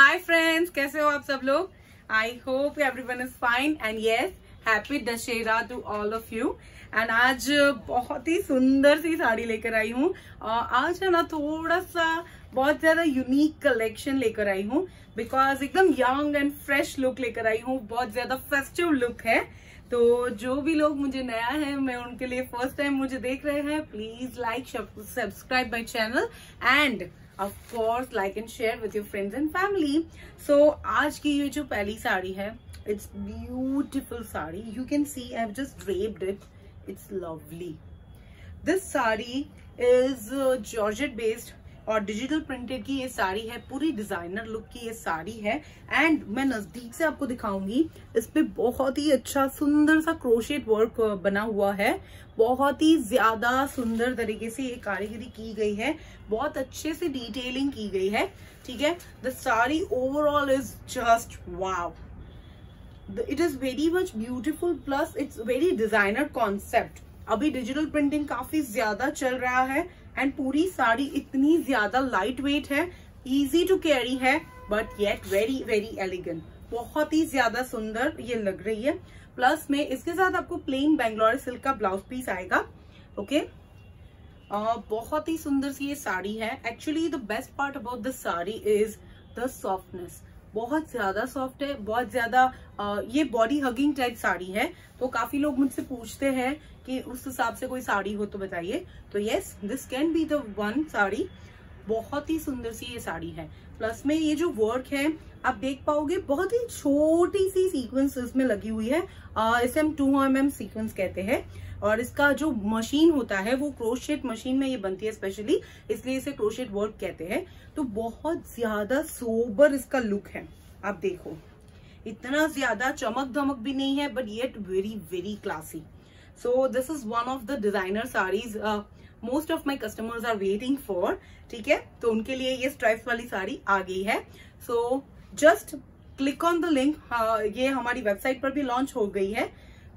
हाय friends कैसे हो आप सब लोग? I hope everyone is fine and yes happy Dussehra to all of you and आज बहुत ही सुंदर सी साड़ी लेकर आई हूँ। आज है ना थोड़ा सा बहुत ज़्यादा यूनिक कलेक्शन लेकर आई हूँ। बिकॉज़ एकदम यंग एंड फ्रेश लुक लेकर आई हूँ। बहुत ज़्यादा फेस्टिव लुक है। तो जो भी लोग मुझे नया है, मैं उनके लिए फ़र्स्ट टाइम मुझे देख रहे हैं please like subscribe my channel and of course like and share with your friends and family so आज की ये जो पहली साड़ी है it's beautiful sari. You can see I have just draped it it's lovely this sari is georgette based और digital printed की ये साड़ी है, पूरी डिज़ाइनर लुक की ये साड़ी है। एंड मैं नज़दीक से आपको दिखाऊँगी, इस पे बहुत ही अच्छा सुंदर सा क्रोशेट वर्क बना हुआ है। बहुत ही ज़्यादा सुंदर तरीके से ये कारीगरी की गई है। बहुत अच्छे से डिटेलिंग की गई है, ठीक है? The sari overall is just wow it is very much beautiful plus it's very designer concept अभी डिजिटल प्रिंटिंग काफ़ी ज़्यादा चल रहा है। एंड पूरी साड़ी इतनी ज़्यादा लाइट वेट है इजी टू कैरी है but yet very very elegant बहुत ही ज़्यादा सुंदर ये लग रही है। प्लस में इसके साथ आपको प्लेन बेंगलोर सिल्क का ब्लाउज पीस आएगा ओके okay? uh, बहुत ही सुंदर सी ये साड़ी है। Actually the best part about this sari is the softness बहुत ज़्यादा सॉफ्ट है बहुत ज़्यादा ये बॉडी हगिंग टाइप साड़ी है। तो काफ़ी लोग मुझसे पूछते हैं कि उस हिसाब से कोई साड़ी हो तो बताइए। तो yes this can be the one sari. बहुत ही सुंदर सी ये साड़ी है। प्लस में ये जो वर्क है, आप देख पाओगे, बहुत ही छोटी सी सीक्वेंस इसमें लगी हुई है। इसे हम टू एम एम सीक्वेंस कहते हैं। और इसका जो मशीन होता है, वो क्रोशेट मशीन में ये बनती है स्पेशली इसलिए इसे क्रोशेट वर्क कहते हैं। तो बहुत ज़्यादा सोबर इसका लुक है। आप देखो। इतना ज़्यादा चमक धमक भी नहीं है but yet very very classy so this is one of the designer saris most of my customers are waiting for ठीक है? तो उनके लिए ये स्ट्राइप्स वाली साड़ी आ गई है। So just click on the link ये हमारी वेबसाइट पर भी लॉन्च हो गई है।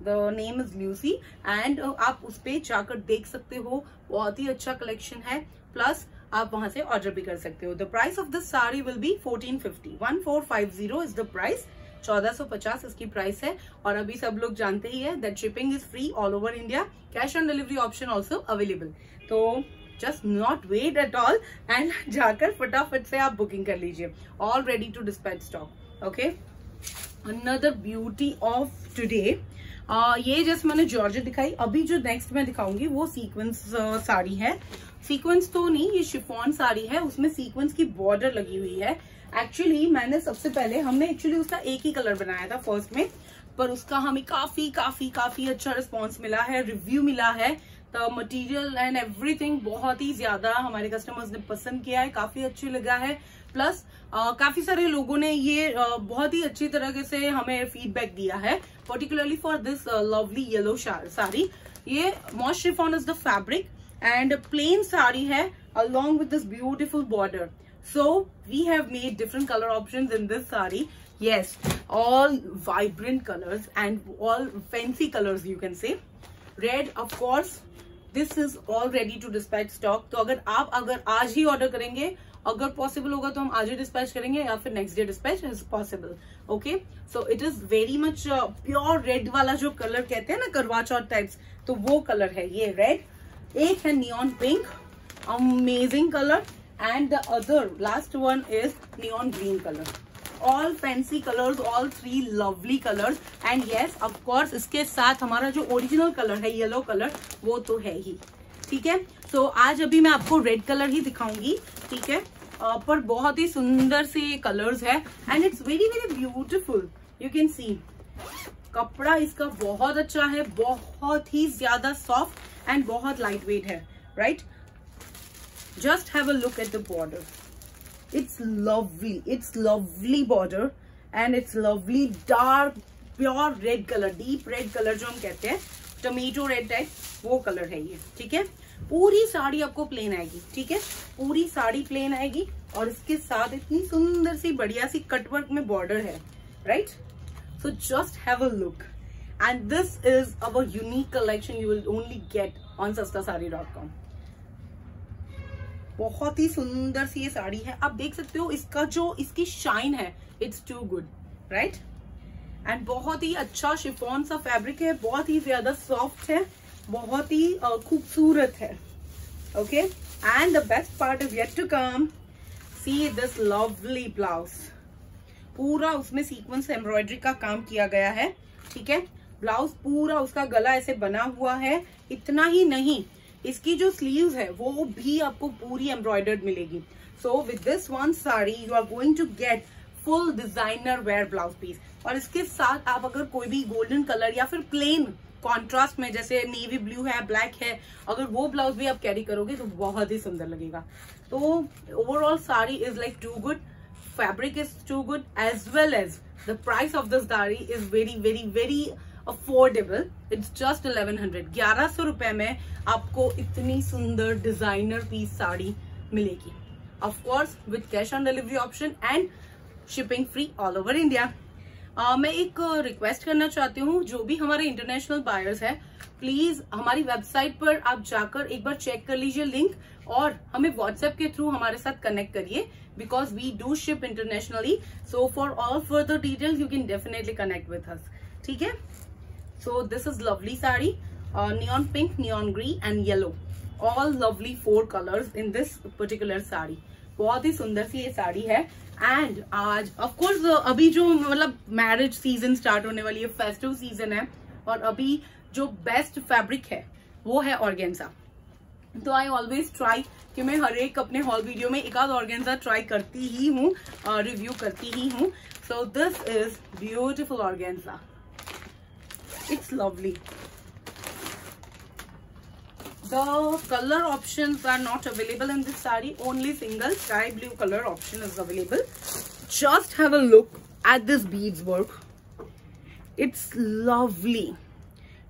The name is Lucy and आप उस पर जाकर देख सकते हो, बहुत ही अच्छा कलेक्शन है। प्लस आप वहाँ से ऑर्डर भी कर सकते हो। The price of this sari will be fourteen fifty one four five zero is the price चौदह सौ पचास इसकी प्राइस है। और अभी सब लोग जानते ही है that shipping is free all over India cash on delivery option also available तो just not wait at all and जाकर फटाफट से आप बुकिंग कर लीजिए। All ready to dispatch stock okay another beauty of today ये जैसे मैंने जॉर्ज दिखाई। अभी जो नेक्स्ट मैं दिखाऊँगी वो सीक्वेंस uh, साड़ी है। सीक्वेंस तो नहीं ये शिफॉन साड़ी है उसमें सीक्वेंस की बॉर्डर लगी हुई है। एक्चुअली मैंने सबसे पहले हमने एक्चुअली उसका एक ही कलर बनाया था फ़र्स्ट में पर उसका हमें काफ़ी काफ़ी काफ़ी अच्छा रिस्पॉन्स मिला है रिव्यू मिला है। द मटीरियल एंड एवरीथिंग बहुत ही ज़्यादा हमारे कस्टमर्स ने पसंद किया है काफ़ी अच्छी लगा है। प्लस uh, काफ़ी सारे लोगों ने ये uh, बहुत ही अच्छी तरह से हमें फीडबैक दिया है particularly for this lovely yellow sari. ये moss chiffon is the fabric and plain sari है along with this beautiful border so we have made different colour option in this sari yes all vibrant colours and all fancy colours you can say red of course this is all ready to dispatch stock तो अगर आप अगर आज ही order करेंगे, अगर possible होगा तो हम आज ही डिस्पैच करेंगे या फिर next day dispatch is possible okay so it is very much pure red वाला जो कलर कहते हैं ना करवाचौ टाइप्स तो वो कलर है ये रेड एक है neon pink amazing colour and the other last one is neon green colour all fancy colours all three lovely colours and yes of course इसके साथ हमारा जो ओरिजिनल कलर है येलो कलर वो तो है ही। ठीक है? सो so, आज अभी मैं आपको रेड कलर ही दिखाऊँगी। ठीक है? uh, पर बहुत ही सुंदर से कलर्स है। And it's very very beautiful you can see कपड़ा इसका बहुत अच्छा है बहुत ही ज़्यादा सॉफ्ट एंड बहुत लाइट वेट है right just have a look at the border it's lovely it's lovely border and it's lovely dark pure red colour deep red colour जो हम कहते हैं टमेटो रेड टाइप वो कलर है ये, ठीक है? पूरी साड़ी आपको प्लेन आएगी, ठीक है? पूरी साड़ी प्लेन आएगी और इसके साथ इतनी सुंदर सी बढ़िया सी कटवर्क में बॉर्डर है right so just have a look our unique collection you will only get on Sasta sari dot com बहुत ही सुंदर सी ये साड़ी है। आप देख सकते हो, इसका जो, इसकी शाइन है it's too good right and बहुत ही अच्छा शिफोन सा फैब्रिक है, बहुत ही ज़्यादा सॉफ्ट है, बहुत ही खूबसूरत है। Okay and the best part is yet to come see this lovely blouse पूरा उसमें सीक्वेंस एम्ब्रॉयडरी का काम किया गया है, ठीक है? ब्लाउज पूरा उसका गला ऐसे बना हुआ है, इतना ही नहीं, इसकी जो स्लीव्स है, वो भी आपको पूरी एम्ब्रॉयडर्ड मिलेगी। So with this one sari you are going to get full designer wear blouse piece और इसके साथ आप अगर कोई भी गोल्डन कलर या फिर प्लेन कॉन्ट्रास्ट में, जैसे नेवी ब्लू है ब्लैक है, अगर वो ब्लाउज भी आप कैरी करोगे तो बहुत ही सुंदर लगेगा। तो overall sari is like too good fabric is too good as well as the price of this sari is very very very affordable it's just eleven hundred ग्यारह सौ रुपए में आपको इतनी सुंदर डिज़ाइनर पीस साड़ी मिलेगी. Of course with cash on delivery option and shipping free all over India मैं एक रिक्वेस्ट करना चाहती हूँ, जो भी हमारे इंटरनेशनल बायर्स है प्लीज़ हमारी वेबसाइट पर आप जाकर एक बार चेक कर लीजिए लिंक और हमें व्हाट्सएप के थ्रू हमारे साथ कनेक्ट करिए because we do ship internationally so for all further details you can definitely connect with us ठीक है? So this is lovely sari neon pink neon green and yellow all lovely four colours in this particular sari बहुत ही सुंदर सी ये साड़ी है। And आज of course अभी जो मतलब मैरिज सीज़न स्टार्ट होने वाली है फेस्टिव सीज़न है, और अभी जो बेस्ट फैब्रिक है, वो है ऑर्गेन्जा तो आई ऑलवेज ट्राई कि मैं हर एक अपने हॉल वीडियो में एक आध ऑर्गेन्जा ट्राई करती ही हूँ रिव्यू करती ही हूँ. So this is beautiful organza it's lovely The color options are not available in this saree. Only single sky blue color option is available. Just have a look at this beads work. It's lovely.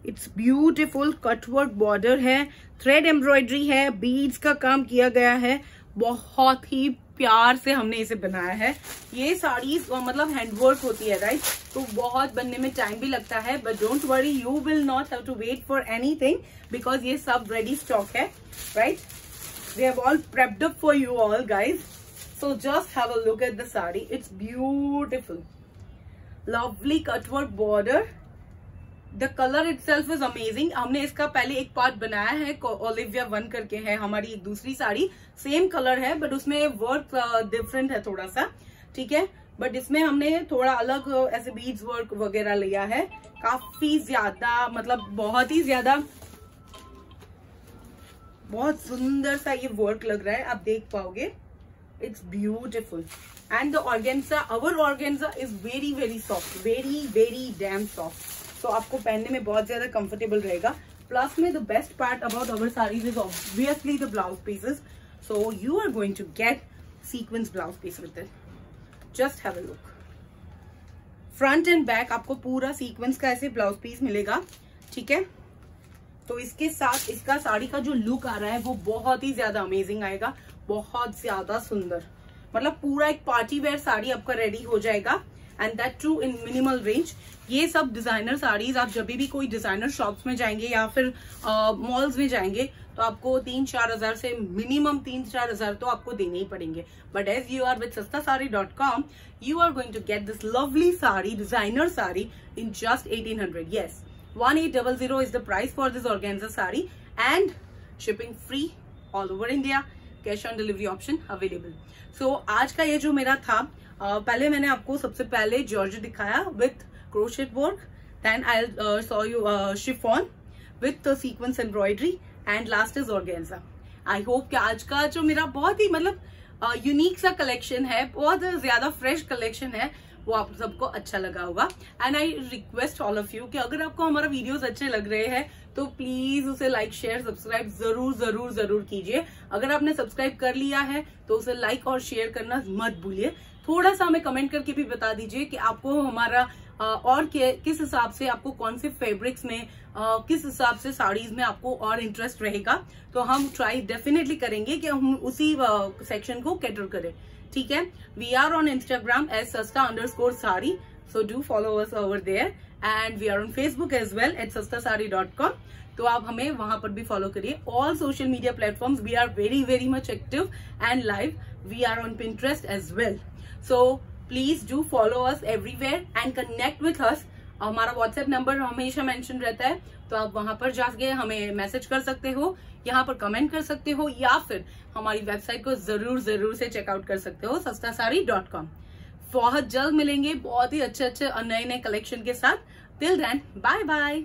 It's beautiful cut work border है thread embroidery है beads का काम किया गया है बहुत ही प्यार से हमने इसे बनाया है। ये साड़ी मतलब हैंडवर्क होती है राइट तो बहुत बनने में टाइम भी लगता है but don't worry you will not have to wait for anything because ये सब रेडी स्टॉक है right we have all prepped up for you all guys so just have a look at the sari. It's beautiful lovely cutwork border the colour itself is amazing हमने इसका पहले एक part बनाया है Olivia one करके है हमारी एक दूसरी साड़ी। सेम कलर है बट उसमें वर्क डिफरेंट uh, है थोड़ा सा ठीक है? बट इसमें हमने थोड़ा अलग uh, ऐसे बीड्स वर्क वगैरह लिया है। काफ़ी ज़्यादा मतलब बहुत ही ज़्यादा बहुत सुंदर सा ये वर्क लग रहा है आप देख पाओगे। It's beautiful and the organza our organza is very very soft very very damn soft तो आपको पहनने में बहुत ज़्यादा कंफर्टेबल रहेगा। प्लस में the best part about our saris is obviously the blouse pieces so you are going to get sequins blouse piece with it just have a look front and back आपको पूरा sequence का ऐसे blouse piece मिलेगा। ठीक है? तो इसके साथ, इसका साड़ी का जो लुक आ रहा है, वो बहुत ही ज़्यादा अमेजिंग आएगा। बहुत ज़्यादा सुंदर। मतलब पूरा एक पार्टी वेयर साड़ी आपका रेडी हो जाएगा। And that true in minimal range ये सब डिज़ाइनर साड़ीज, आप जब भी कोई डिज़ाइनर शॉप्स में जाएँगे या फिर मॉल्स में जाएँगे तो आपको तीन चार हज़ार से मिनिमम तीन चार हज़ार तो आपको देने ही पड़ेंगे. But as you are with Sasta Saree dot com you are going to get this lovely sari designer sari in just eighteen hundred yes one eight double zero is the price for this organza sari and shipping free all over India cash on delivery option available so आज का ये जो मेरा था पहले मैंने आपको सबसे पहले जॉर्ज दिखाया with crochet work then I saw you chiffon with sequins embroidery and last is organza I hope कि आज का जो मेरा बहुत ही मतलब यूनिक uh, सा कलेक्शन है बहुत ज़्यादा फ्रेश कलेक्शन है वो आप सबको अच्छा लगा होगा। And I request all of you कि अगर आपको हमारा वीडियोस अच्छे लग रहे हैं तो प्लीज़ उसे लाइक शेयर सब्सक्राइब ज़रूर ज़रूर ज़रूर कीजिए। अगर आपने सब्सक्राइब कर लिया है तो उसे लाइक और शेयर करना मत भूलिए। थोड़ा सा हमें कमेंट करके भी बता दीजिए कि आपको हमारा और किस हिसाब से आपको कौन से फेब्रिक्स में किस हिसाब से साड़ीज में आपको और इंटरेस्ट रहेगा। तो हम ट्राई डेफिनेटली करेंगे कि हम उसी सेक्शन को कैटर करें। ठीक है? We are on Instagram as Sasta underscore Saree so do follow us over there and we are on Facebook as well at Sasta Saree dot com तो आप हमें वहाँ पर भी फॉलो करिए। All social media platform we are very very much active and live we are on Pinterest as well so please do follow us everywhere and connect with us हमारा WhatsApp number हमेशा mention रहता है तो आप वहाँ पर जाके हमें मैसेज कर सकते हो, यहाँ पर कमेंट कर सकते हो, या फिर हमारी वेबसाइट को ज़रूर ज़रूर से चेकआउट कर सकते हो सस्ता साड़ी डॉट कॉम बहुत जल्द मिलेंगे, बहुत ही अच्छे अच्छे नए नए कलेक्शन के साथ। Till then bye bye